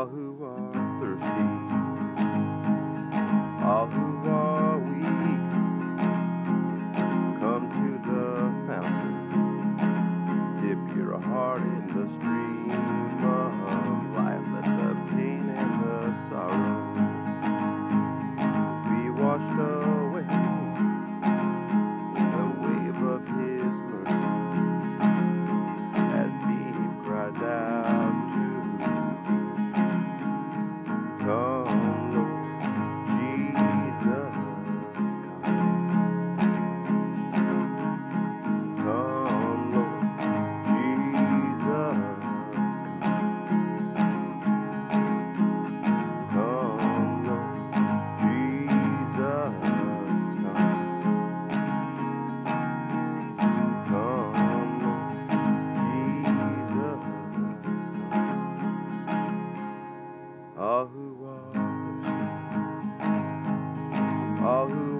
all who are thirsty, all who are weak, come to the fountain, dip your heart in the stream of life, let the pain and the sorrow be washed away. all who